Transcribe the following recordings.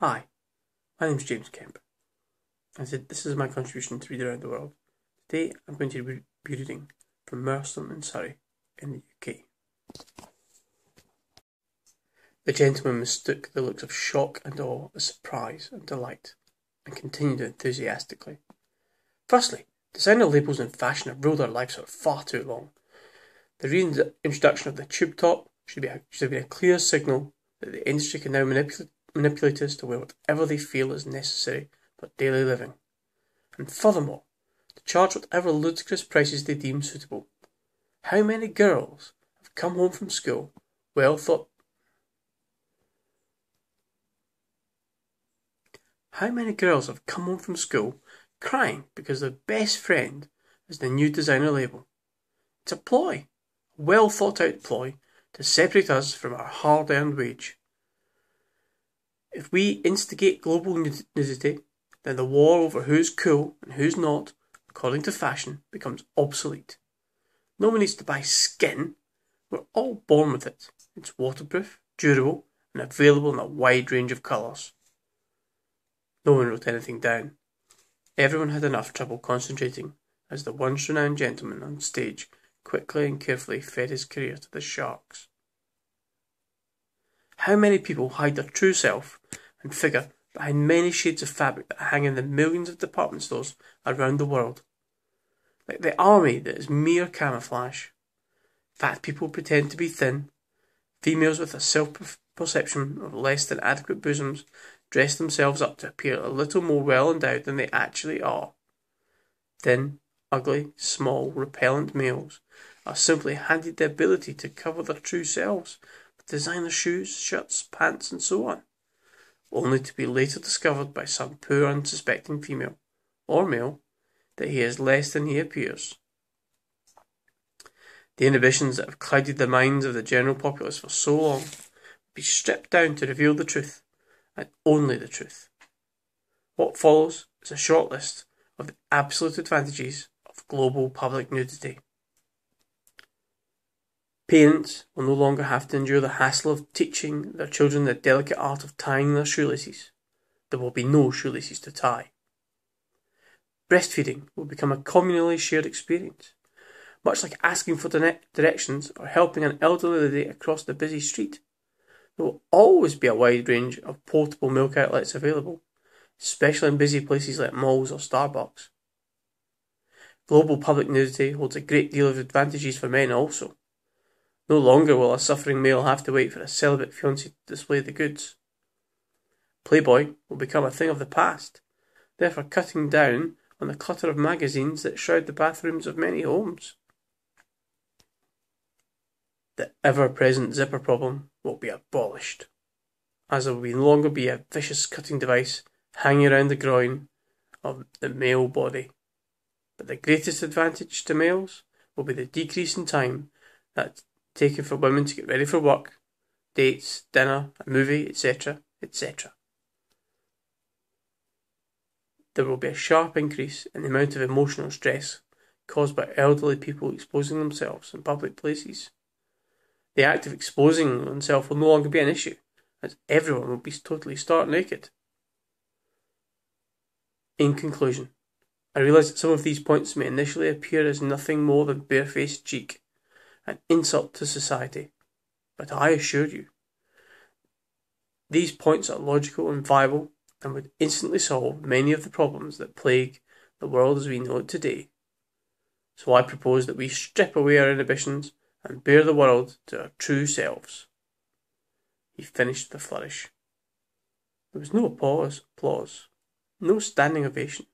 Hi, my name is James Kemp. I said this is my contribution to Read Around the World. Today I'm going to be reading from Merstham in Surrey, in the UK. The gentleman mistook the looks of shock and awe as surprise and delight, and continued enthusiastically. Firstly, designer labels in fashion have ruled our lives for far too long. The reintroduction of the tube top should, be should have been a clear signal that the industry can now manipulate manipulate us to wear whatever they feel is necessary for daily living. And furthermore, to charge whatever ludicrous prices they deem suitable. How many girls have come home from school well thought How many girls have come home from school crying because their best friend is the new designer label? It's a ploy, a well thought out ploy to separate us from our hard earned wage. If we instigate global nudity, then the war over who's cool and who's not, according to fashion, becomes obsolete. No one needs to buy skin. We're all born with it. It's waterproof, durable, and available in a wide range of colours. No one wrote anything down. Everyone had enough trouble concentrating as the once renowned gentleman on stage quickly and carefully fed his career to the sharks. How many people hide their true self and figure behind many shades of fabric that hang in the millions of department stores around the world? Like the army that is mere camouflage. Fat people pretend to be thin. Females with a self perception of less than adequate bosoms dress themselves up to appear a little more well endowed than they actually are. Thin, ugly, small, repellent males are simply handed the ability to cover their true selves designer shoes, shirts, pants, and so on, only to be later discovered by some poor unsuspecting female or male that he is less than he appears. The inhibitions that have clouded the minds of the general populace for so long will be stripped down to reveal the truth, and only the truth. What follows is a short list of the absolute advantages of global public nudity. Parents will no longer have to endure the hassle of teaching their children the delicate art of tying their shoelaces. There will be no shoelaces to tie. Breastfeeding will become a communally shared experience, much like asking for directions or helping an elderly lady across the busy street. There will always be a wide range of portable milk outlets available, especially in busy places like malls or Starbucks. Global public nudity holds a great deal of advantages for men also. No longer will a suffering male have to wait for a celibate fiancée to display the goods. Playboy will become a thing of the past, therefore cutting down on the clutter of magazines that shroud the bathrooms of many homes. The ever present zipper problem will be abolished, as there will no longer be a vicious cutting device hanging around the groin of the male body. But the greatest advantage to males will be the decrease in time that taken for women to get ready for work, dates, dinner, a movie, etc., etc. There will be a sharp increase in the amount of emotional stress caused by elderly people exposing themselves in public places. The act of exposing oneself will no longer be an issue, as everyone will be totally stark naked. In conclusion, I realise that some of these points may initially appear as nothing more than barefaced cheek, an insult to society. But I assure you, these points are logical and viable and would instantly solve many of the problems that plague the world as we know it today. So I propose that we strip away our inhibitions and bare the world to our true selves. He finished with a flourish. There was no applause, applause, no standing ovation.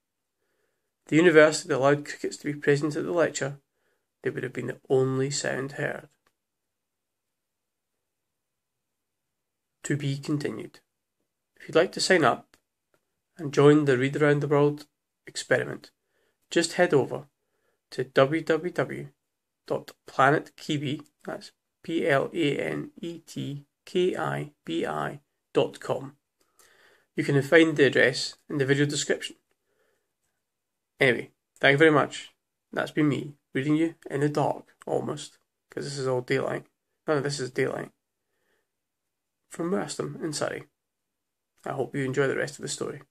The university allowed crickets to be present at the lecture they would have been the only sound heard. To be continued. If you'd like to sign up and join the Read Around the World experiment, just head over to www.planetkibi, that's P-L-A-N-E-T-K-I-B-I dot com. You can find the address in the video description. Anyway, thank you very much. That's been me, reading you in the dark, almost, because this is all daylight. None of this is daylight. From Merstham in Surrey. I hope you enjoy the rest of the story.